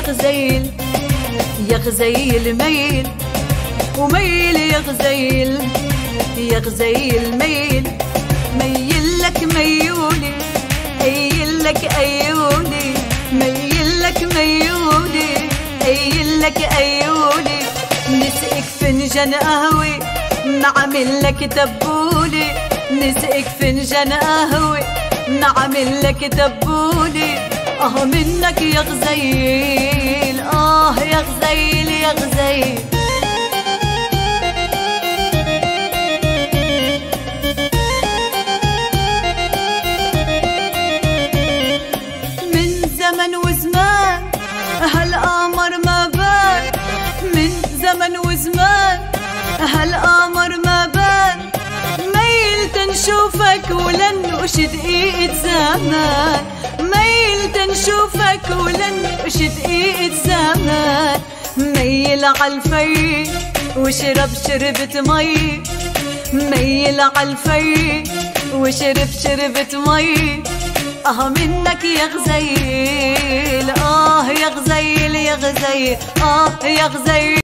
غزيل يا غزيل ميل وميل يا غزيل يا غزيل ميل. ميل لك ميولي أيل لك أيولي. ميل لك ميولي أيل لك أيولي. نسقك فنجان قهوة نعمل لك تبولي. نسقك فنجان قهوة نعمل لك تبولي. آه منك يا غزيل. هالقمر ما بان من زمن وزمان. هالقمر ما بان ميل تنشوفك ولن أشد إيد زمان. ميل تنشوفك ولن أشد إيد زمان. ميل عالفي وشرب شربت مي. ميل عالفي وشرب شربت مي. أه منك يا غزيل آه يا غزيل آه يا غزيل